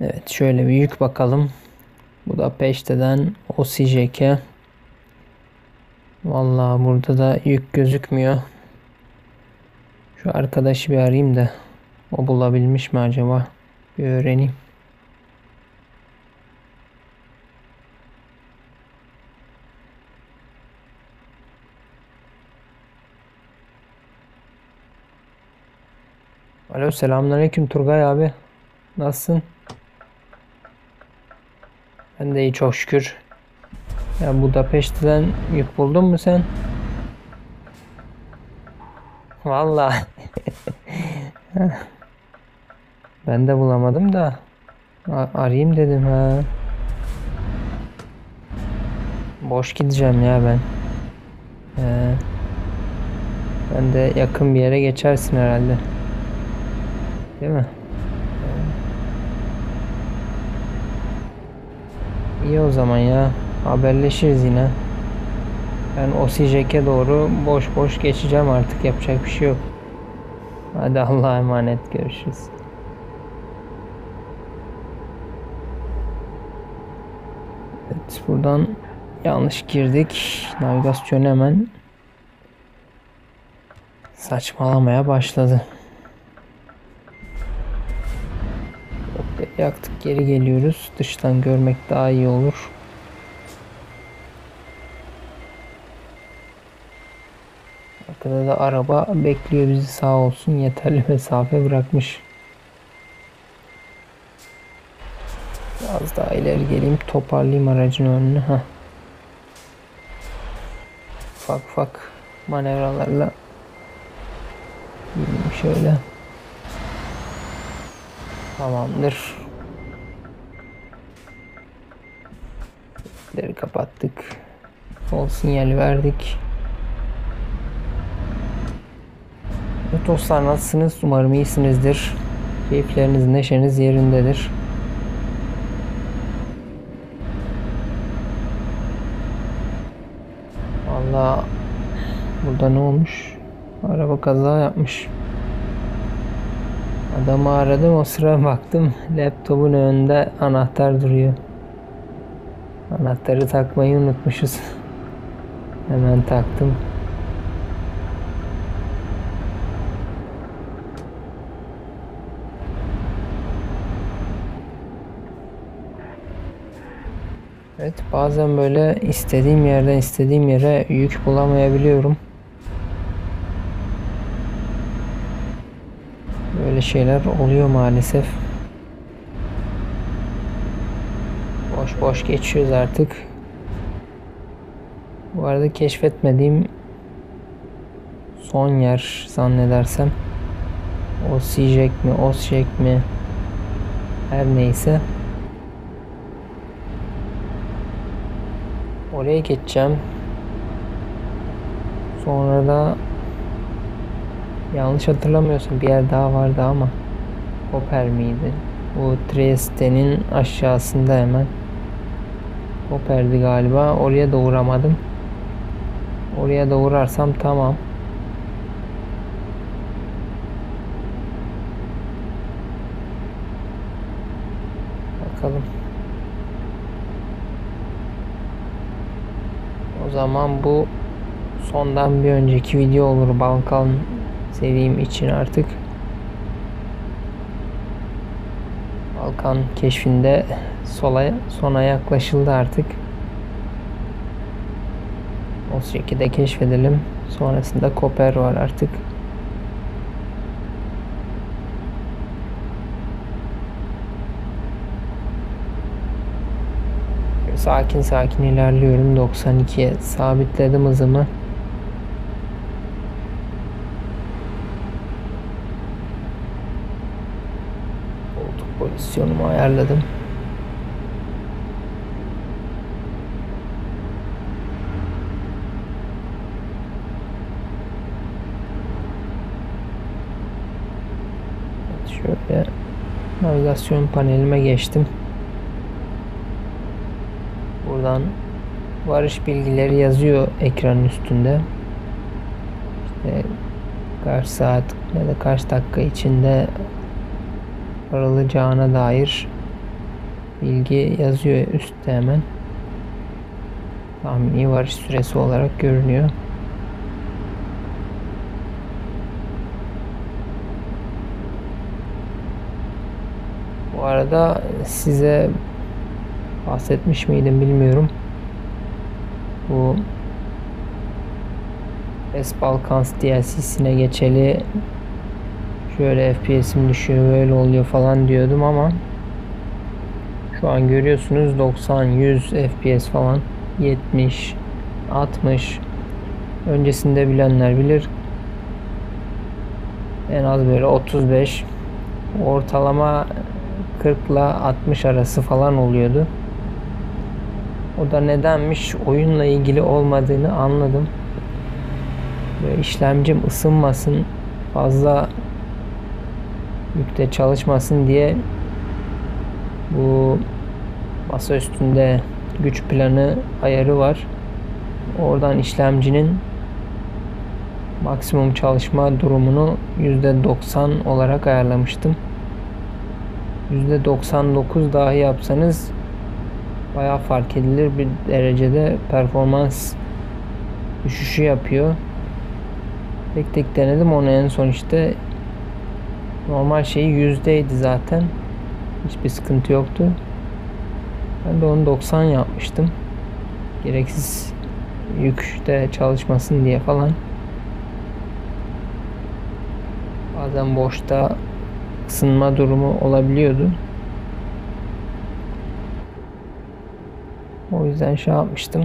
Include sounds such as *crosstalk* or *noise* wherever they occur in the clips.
Evet şöyle bir yük bakalım. Bu da peşteden Osijek'e. Vallahi burada da yük gözükmüyor. Şu arkadaşı bir arayayım da o bulabilmiş mi acaba? Bir öğreneyim. Alo selamünaleyküm Turgay abi. Nasılsın? Ben de iyi çok şükür. Ya Budapeşte'den yük buldun mu sen? Vallahi. *laughs* ben de bulamadım da. A- arayayım dedim ha. Boş gideceğim ya ben. He. Ben de yakın bir yere geçersin herhalde. Değil mi? İyi o zaman ya. Haberleşiriz yine. Ben Osijek'e doğru boş boş geçeceğim artık. Yapacak bir şey yok. Hadi Allah'a emanet. Görüşürüz. Evet buradan yanlış girdik. Navigasyon hemen saçmalamaya başladı. Yaktık geri geliyoruz. Dıştan görmek daha iyi olur. Arkada da araba bekliyor bizi sağ olsun. Yeterli mesafe bırakmış. Biraz daha ileri geleyim toparlayayım aracın önünü. Heh. Ufak ufak manevralarla şöyle. Tamamdır. Leri kapattık. Sol sinyali verdik. Evet dostlar nasılsınız? Umarım iyisinizdir. Keyifleriniz, neşeniz yerindedir. Valla burada ne olmuş? Araba kaza yapmış. Adamı aradım o sıra baktım laptopun önünde anahtar duruyor. Anahtarı takmayı unutmuşuz. Hemen taktım. Evet bazen böyle istediğim yerden istediğim yere yük bulamayabiliyorum. Böyle şeyler oluyor maalesef. Boş boş geçiyoruz artık. Bu arada keşfetmediğim son yer zannedersem Osijek mi Osijek mi her neyse oraya geçeceğim. Sonra da yanlış hatırlamıyorsam bir yer daha vardı ama Koper miydi? Bu Trieste'nin aşağısında hemen. Koper'di galiba. Oraya da uğramadım. Oraya da uğrarsam tamam. Bakalım. O zaman bu sondan bir önceki video olur Balkan sevdiğim için artık. Balkan keşfinde sola, sona yaklaşıldı artık. O şekilde keşfedelim. Sonrasında Koper var artık. Sakin sakin ilerliyorum. 92'ye sabitledim hızımı. Pozisyonumu ayarladım. Şöyle navigasyon panelime geçtim. Buradan varış bilgileri yazıyor ekranın üstünde. İşte kaç saat ya da kaç dakika içinde varılacağına dair bilgi yazıyor üstte hemen. Tahmini varış süresi olarak görünüyor. Bu arada size bahsetmiş miydim bilmiyorum. Bu West Balkans DLC'sine geçeli şöyle FPS'im düşüyor böyle oluyor falan diyordum ama şu an görüyorsunuz 90 100 FPS falan 70 60 öncesinde bilenler bilir en az böyle 35 ortalama 40 ile 60 arası falan oluyordu. O da nedenmiş oyunla ilgili olmadığını anladım. Böyle işlemcim ısınmasın fazla yükte çalışmasın diye bu masa üstünde güç planı ayarı var. Oradan işlemcinin maksimum çalışma durumunu %90 olarak ayarlamıştım. %99 dahi yapsanız bayağı fark edilir bir derecede performans düşüşü yapıyor. Tek tek denedim onu en son işte normal şeyi yüzdeydi zaten. Hiçbir sıkıntı yoktu. Ben de onu 90 yapmıştım. Gereksiz yükte çalışmasın diye falan. Bazen boşta ısınma durumu olabiliyordu. O yüzden şey yapmıştım.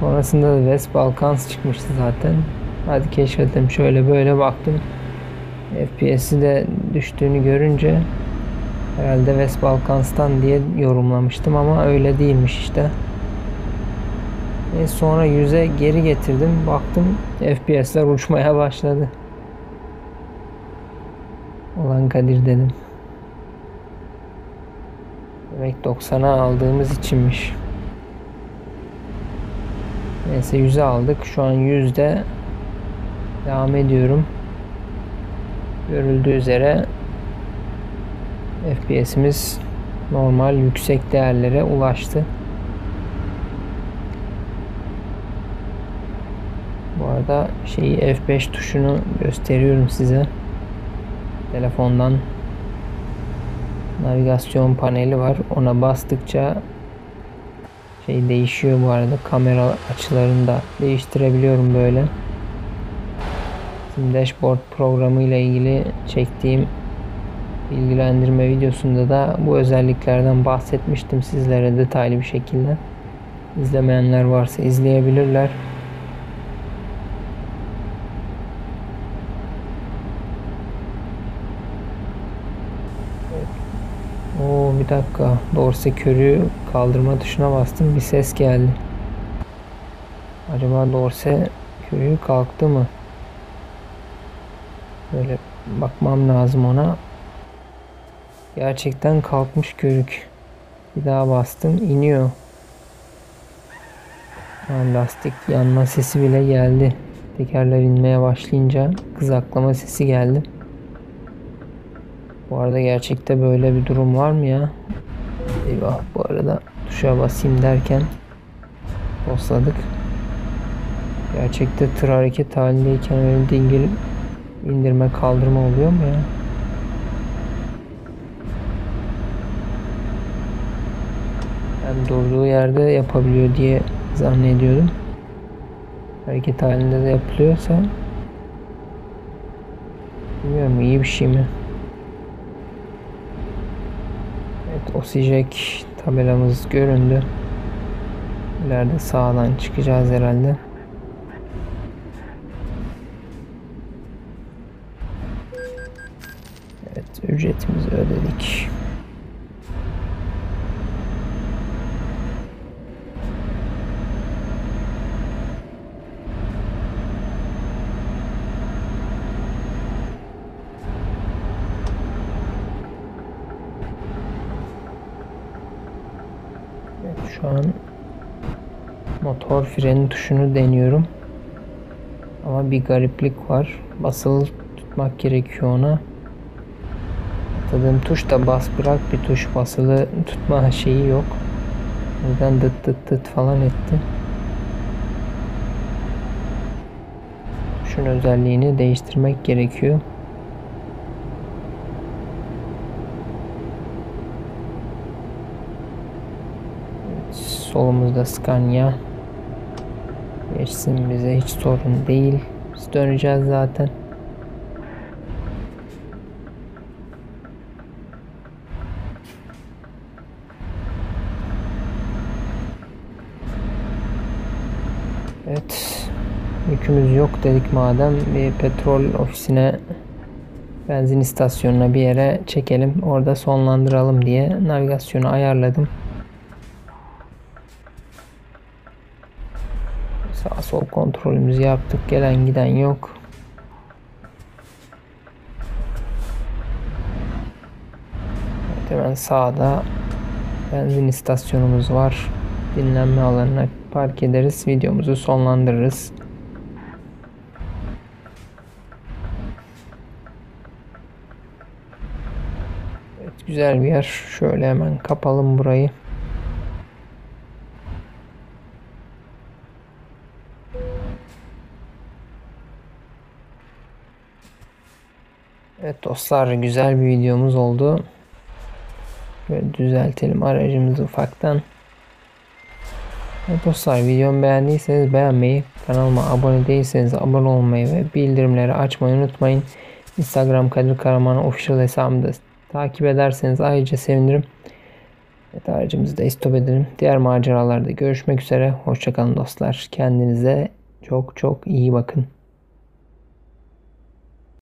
Sonrasında da West Balkans çıkmıştı zaten. Hadi keşfedelim şöyle böyle baktım. FPS'i de düştüğünü görünce herhalde West Balkans'tan diye yorumlamıştım ama öyle değilmiş işte. E sonra yüze geri getirdim. Baktım FPS'ler uçmaya başladı. Olan Kadir dedim. Demek 90'a aldığımız içinmiş. Neyse 100'e aldık. Şu an 100'de devam ediyorum. Görüldüğü üzere FPS'imiz normal yüksek değerlere ulaştı. Bu arada şeyi F5 tuşunu gösteriyorum size. Telefondan navigasyon paneli var. Ona bastıkça şey değişiyor bu arada. Kamera açılarını da değiştirebiliyorum böyle. Şimdi dashboard programı ile ilgili çektiğim bilgilendirme videosunda da bu özelliklerden bahsetmiştim sizlere detaylı bir şekilde. İzlemeyenler varsa izleyebilirler. Oo bir dakika. Dorse körü kaldırma tuşuna bastım. Bir ses geldi. Acaba Dorse körü kalktı mı? Böyle bakmam lazım ona. Gerçekten kalkmış körük. Bir daha bastım. iniyor. Yani lastik yanma sesi bile geldi. Tekerler inmeye başlayınca kızaklama sesi geldi. Bu arada gerçekte böyle bir durum var mı ya? Eyvah bu arada tuşa basayım derken posladık. Gerçekte tır hareket halindeyken öyle dingil indirme kaldırma oluyor mu ya? Ben durduğu yerde yapabiliyor diye zannediyordum. Hareket halinde de yapılıyorsa bilmiyorum iyi bir şey mi? Evet Osijek tabelamız göründü. İleride sağdan çıkacağız herhalde. Ücretimizi ödedik. Evet, şu an motor freni tuşunu deniyorum. Ama bir gariplik var. Basılı tutmak gerekiyor ona. Tıkladığım tuş da bas bırak bir tuş basılı tutma şeyi yok. Yüzden dıt dıt dıt falan etti. Tuşun özelliğini değiştirmek gerekiyor. Solumuzda Scania. Geçsin bize hiç sorun değil. Biz döneceğiz zaten. Evet. Yükümüz yok dedik madem bir petrol ofisine benzin istasyonuna bir yere çekelim. Orada sonlandıralım diye navigasyonu ayarladım. Sağ sol kontrolümüzü yaptık. Gelen giden yok. Evet, hemen sağda benzin istasyonumuz var. Dinlenme alanına park ederiz. Videomuzu sonlandırırız. Evet, güzel bir yer. Şöyle hemen kapalım burayı. Evet dostlar güzel bir videomuz oldu. Böyle düzeltelim aracımızı ufaktan. Evet dostlar videomu beğendiyseniz beğenmeyi, kanalıma abone değilseniz abone olmayı ve bildirimleri açmayı unutmayın. Instagram Kadir Karaman official hesabımda takip ederseniz ayrıca sevinirim. Evet aracımızı da istop edelim. Diğer maceralarda görüşmek üzere. Hoşçakalın dostlar. Kendinize çok çok iyi bakın.